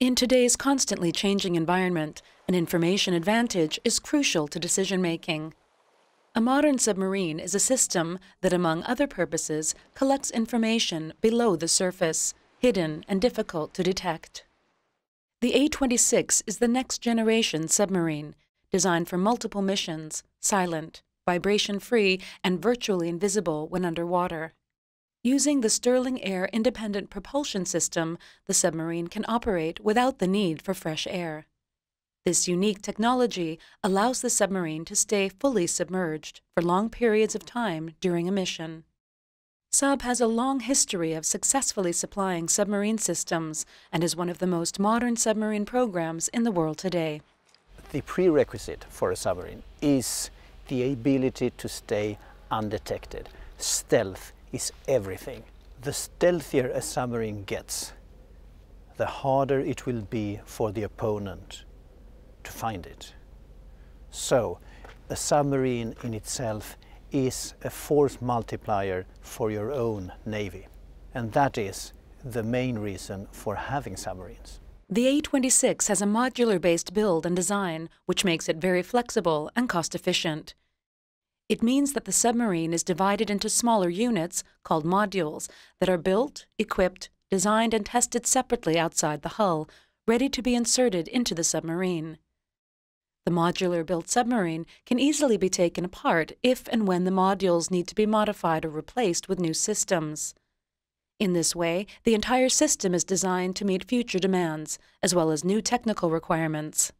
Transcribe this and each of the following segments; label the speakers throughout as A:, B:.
A: In today's constantly changing environment, an information advantage is crucial to decision making. A modern submarine is a system that, among other purposes, collects information below the surface, hidden and difficult to detect. The A-26 is the next generation submarine, designed for multiple missions, silent, vibration-free, and virtually invisible when underwater. Using the Stirling Air Independent Propulsion System, the submarine can operate without the need for fresh air. This unique technology allows the submarine to stay fully submerged for long periods of time during a mission. Saab has a long history of successfully supplying submarine systems and is one of the most modern submarine programs in the world today.
B: The prerequisite for a submarine is the ability to stay undetected. Stealth is everything. The stealthier a submarine gets, the harder it will be for the opponent to find it. So, a submarine in itself is a force multiplier for your own navy. And that is the main reason for having submarines.
A: The A-26 has a modular-based build and design, which makes it very flexible and cost-efficient. It means that the submarine is divided into smaller units, called modules, that are built, equipped, designed and tested separately outside the hull, ready to be inserted into the submarine. The modular built submarine can easily be taken apart if and when the modules need to be modified or replaced with new systems. In this way, the entire system is designed to meet future demands, as well as new technical requirements.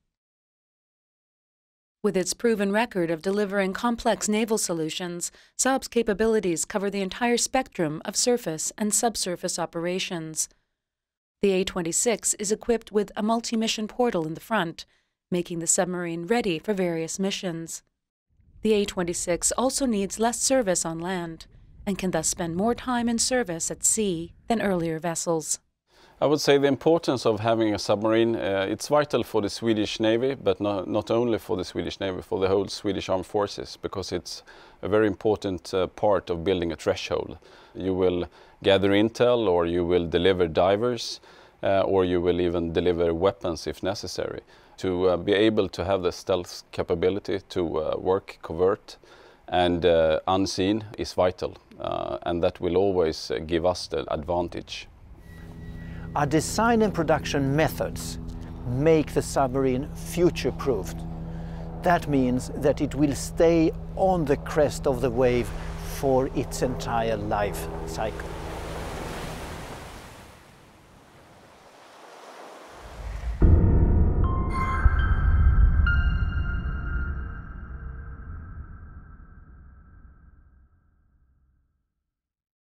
A: With its proven record of delivering complex naval solutions, Saab's capabilities cover the entire spectrum of surface and subsurface operations. The A-26 is equipped with a multi-mission portal in the front, making the submarine ready for various missions. The A-26 also needs less service on land, and can thus spend more time in service at sea than earlier vessels.
C: I would say the importance of having a submarine, uh, it's vital for the Swedish Navy, but not, not only for the Swedish Navy, for the whole Swedish Armed Forces, because it's a very important uh, part of building a threshold. You will gather intel, or you will deliver divers, uh, or you will even deliver weapons if necessary. To uh, be able to have the stealth capability to uh, work covert and uh, unseen is vital, and that will always give us the advantage.
B: Our design and production methods make the submarine future-proofed. That means that it will stay on the crest of the wave for its entire life cycle.